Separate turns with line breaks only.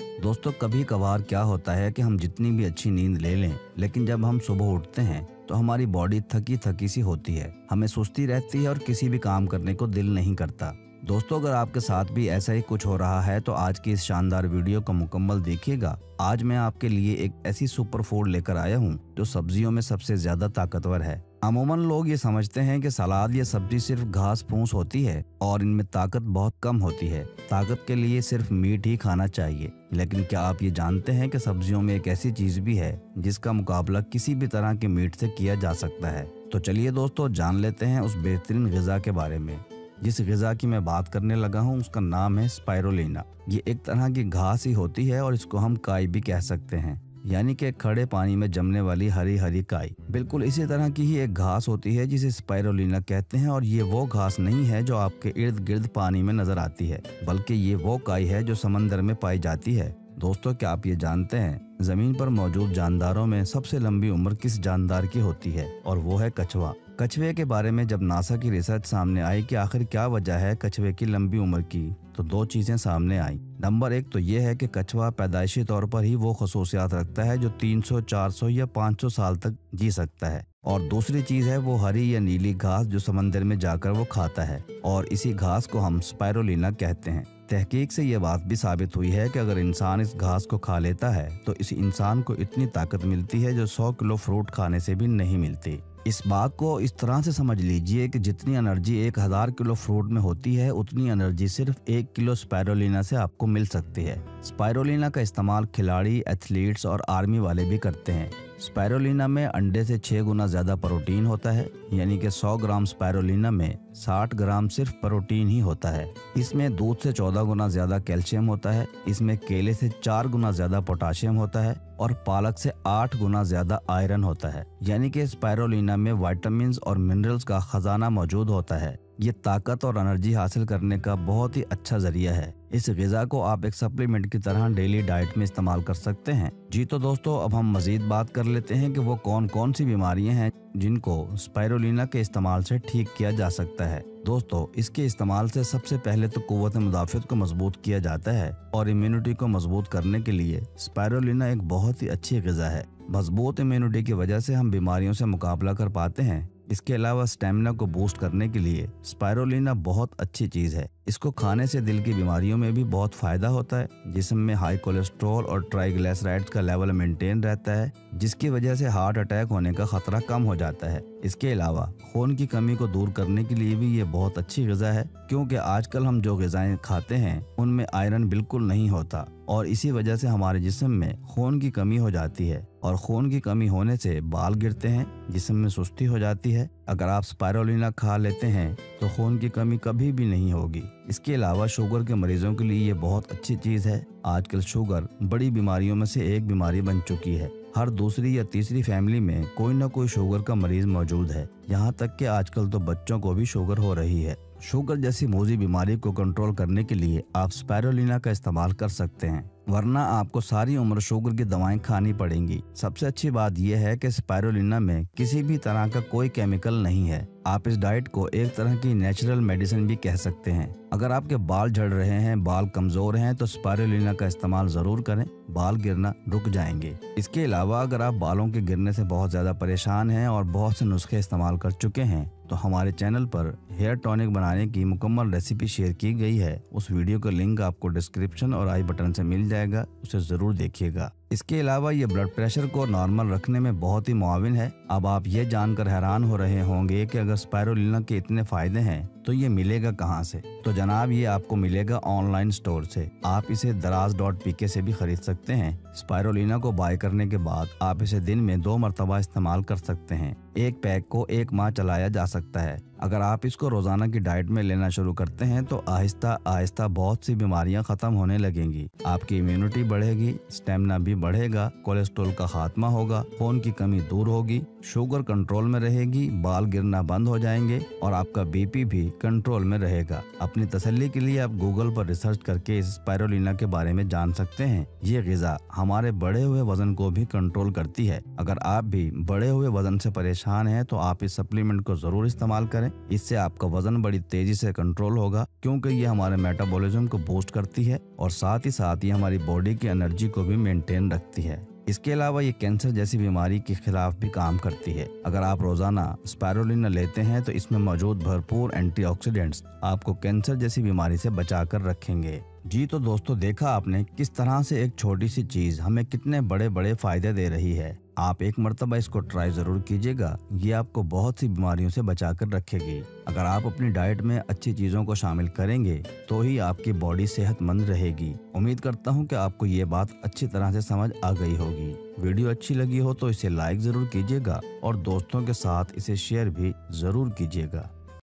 दोस्तों कभी कभार क्या होता है कि हम जितनी भी अच्छी नींद ले लें, लेकिन जब हम सुबह उठते हैं तो हमारी बॉडी थकी थकी सी होती है। हमें सुस्ती रहती है और किसी भी काम करने को दिल नहीं करता। दोस्तों, अगर आपके साथ भी ऐसा ही कुछ हो रहा है तो आज की इस शानदार वीडियो को मुकम्मल देखिएगा। आज मैं आपके लिए एक ऐसी सुपर फ़ूड लेकर आया हूँ, जो सब्जियों में सबसे ज़्यादा ताकतवर है। अमूमन लोग ये समझते हैं कि सलाद या सब्ज़ी सिर्फ़ घास फूस होती है और इनमें ताकत बहुत कम होती है। ताकत के लिए सिर्फ़ मीट ही खाना चाहिए। लेकिन क्या आप ये जानते हैं कि सब्जियों में एक ऐसी चीज़ भी है जिसका मुकाबला किसी भी तरह के मीट से किया जा सकता है? तो चलिए दोस्तों, जान लेते हैं उस बेहतरीन गजा के बारे में। जिस गजा की मैं बात करने लगा हूँ, उसका नाम है स्पायरोलिना। ये एक तरह की घास ही होती है और इसको हम काई भी कह सकते हैं। यानी कि खड़े पानी में जमने वाली हरी हरी काई। बिल्कुल इसी तरह की ही एक घास होती है, जिसे स्पायरोलिना कहते हैं, और ये वो घास नहीं है जो आपके इर्द गिर्द पानी में नज़र आती है, बल्कि ये वो काई है जो समंदर में पाई जाती है। दोस्तों, क्या आप ये जानते हैं? ज़मीन पर मौजूद जानदारों में सबसे लंबी उम्र किस जानदार की होती है? और वो है कछुआ। कछुए के बारे में जब नासा की रिसर्च सामने आई कि आखिर क्या वजह है कछुए की लंबी उम्र की तो दो चीज़ें सामने आई। नंबर एक तो ये है कि कछुआ पैदाइशी तौर पर ही वो खसूसियात रखता है जो 300, 400 या 500 साल तक जी सकता है। और दूसरी चीज़ है वो हरी या नीली घास जो समंदर में जाकर वो खाता है। और इसी घास को हम स्पायरोलिना कहते हैं। तहकीक से ये बात भी साबित हुई है कि अगर इंसान इस घास को खा लेता है तो इस इंसान को इतनी ताकत मिलती है जो 100 किलो फ्रूट खाने से भी नहीं मिलती। इस बात को इस तरह से समझ लीजिए कि जितनी एनर्जी एक हज़ार किलो फ्रूट में होती है, उतनी एनर्जी सिर्फ़ एक किलो स्पैरोलिना से आपको मिल सकती है। स्पायरोलिना का इस्तेमाल खिलाड़ी, एथलीट्स और आर्मी वाले भी करते हैं। स्पायरोलिना में अंडे से छह गुना ज़्यादा प्रोटीन होता है, यानी कि 100 ग्राम स्पायरोलिना में 60 ग्राम सिर्फ़ प्रोटीन ही होता है। इसमें दूध से 14 गुना ज़्यादा कैल्शियम होता है, इसमें केले से चार गुना ज़्यादा पोटाशियम होता है और पालक से आठ गुना ज़्यादा आयरन होता है। यानी कि स्पायरोलिना में वाइटामिन और मिनरल्स का खजाना मौजूद होता है। ये ताकत और एनर्जी हासिल करने का बहुत ही अच्छा ज़रिया है। इस गजा को आप एक सप्लीमेंट की तरह डेली डाइट में इस्तेमाल कर सकते हैं। जी तो दोस्तों, अब हम मजीद बात कर लेते हैं कि वो कौन कौन सी बीमारियाँ हैं जिनको स्पायरोना के इस्तेमाल से ठीक किया जा सकता है। दोस्तों, इसके इस्तेमाल से सबसे पहले तो कुत मुदाफ़त को मज़बूत किया जाता है और इम्यूनिटी को मज़बूत करने के लिए स्पायरोना एक बहुत ही अच्छी गजा है। मज़बूत इम्यूनिटी की वजह से हम बीमारियों से मुकाबला कर पाते हैं। इसके अलावा स्टेमिना को बूस्ट करने के लिए स्पायरोना बहुत अच्छी चीज़ है। इसको खाने से दिल की बीमारियों में भी बहुत फ़ायदा होता है, जिसम में हाई कोलेस्ट्रॉल और ट्राइग्लिसराइड्स का लेवल मेंटेन रहता है, जिसकी वजह से हार्ट अटैक होने का खतरा कम हो जाता है। इसके अलावा, खून की कमी को दूर करने के लिए भी ये बहुत अच्छी गजा है, क्योंकि आजकल हम जो गजाएँ खाते हैं, उनमें आयरन बिल्कुल नहीं होता, और इसी वजह से हमारे जिस्म में खून की कमी हो जाती है, और खून की कमी होने से बाल गिरते हैं, जिसम में सुस्ती हो जाती है। अगर आप स्पायरोलिना खा लेते हैं तो खून की कमी कभी भी नहीं होगी। इसके अलावा शुगर के मरीजों के लिए ये बहुत अच्छी चीज़ है। आजकल शुगर बड़ी बीमारियों में से एक बीमारी बन चुकी है। हर दूसरी या तीसरी फैमिली में कोई ना कोई शुगर का मरीज़ मौजूद है। यहाँ तक कि आजकल तो बच्चों को भी शुगर हो रही है। शुगर जैसी मोजी बीमारी को कंट्रोल करने के लिए आप स्पायरोलिना का इस्तेमाल कर सकते हैं, वरना आपको सारी उम्र शुगर की दवाएँ खानी पड़ेंगी। सबसे अच्छी बात यह है कि स्पायरोलिना में किसी भी तरह का कोई केमिकल नहीं है। आप इस डाइट को एक तरह की नेचुरल मेडिसिन भी कह सकते हैं। अगर आपके बाल झड़ रहे हैं, बाल कमज़ोर हैं तो स्पायरोलिना का इस्तेमाल ज़रूर करें। बाल गिरना रुक जाएँगे। इसके अलावा अगर आप बालों के गिरने से बहुत ज़्यादा परेशान हैं और बहुत से नुस्खे इस्तेमाल कर चुके हैं तो हमारे चैनल पर हेयर टॉनिक बनाने की मुकम्मल रेसिपी शेयर की गई है। उस वीडियो का लिंक आपको डिस्क्रिप्शन और आई बटन से मिल जाएगा, उसे ज़रूर देखिएगा। इसके अलावा ये ब्लड प्रेशर को नॉर्मल रखने में बहुत ही मुआविन है। अब आप ये जानकर हैरान हो रहे होंगे कि अगर स्पायरोलिना के इतने फ़ायदे हैं तो ये मिलेगा कहाँ से? तो जनाब, ये आपको मिलेगा ऑनलाइन स्टोर से। आप इसे दराज डॉट पी से भी खरीद सकते हैं। स्पायरोना को बाय करने के बाद आप इसे दिन में दो मरतबा इस्तेमाल कर सकते हैं। एक पैक को एक माह चलाया जा सकता है। अगर आप इसको रोज़ाना की डाइट में लेना शुरू करते हैं तो आहिस्ता आहिस्ता बहुत सी बीमारियाँ खत्म होने लगेंगी। आपकी इम्यूनिटी बढ़ेगी स्टेमिना भी बढ़ेगा कोलेस्ट्रोल का खात्मा होगा, खून की कमी दूर होगी शुगर कंट्रोल में रहेगी, बाल गिरना बंद हो जाएँगे और आपका बीपी भी कंट्रोल में रहेगा। अपनी तसल्ली के लिए आप गूगल पर रिसर्च करके इस स्पायरोलिना के बारे में जान सकते हैं। ये गजा हमारे बढ़े हुए वज़न को भी कंट्रोल करती है। अगर आप भी बढ़े हुए वज़न से परेशान हैं तो आप इस सप्लीमेंट को ज़रूर इस्तेमाल करें। इससे आपका वज़न बड़ी तेज़ी से कंट्रोल होगा, क्योंकि ये हमारे मेटाबॉलिज्म को बूस्ट करती है और साथ ही साथ ये हमारी बॉडी की एनर्जी को भी मेंटेन रखती है। इसके अलावा ये कैंसर जैसी बीमारी के खिलाफ भी काम करती है। अगर आप रोज़ाना स्पायरोलिना लेते हैं तो इसमें मौजूद भरपूर एंटीऑक्सीडेंट्स आपको कैंसर जैसी बीमारी से बचा कर रखेंगे। जी तो दोस्तों, देखा आपने किस तरह से एक छोटी सी चीज़ हमें कितने बड़े बड़े फ़ायदे दे रही है। आप एक मरतबा इसको ट्राई ज़रूर कीजिएगा। ये आपको बहुत सी बीमारियों से बचा कर रखेगी। अगर आप अपनी डाइट में अच्छी चीज़ों को शामिल करेंगे तो ही आपकी बॉडी सेहतमंद रहेगी। उम्मीद करता हूँ कि आपको ये बात अच्छी तरह से समझ आ गई होगी। वीडियो अच्छी लगी हो तो इसे लाइक ज़रूर कीजिएगा और दोस्तों के साथ इसे शेयर भी ज़रूर कीजिएगा।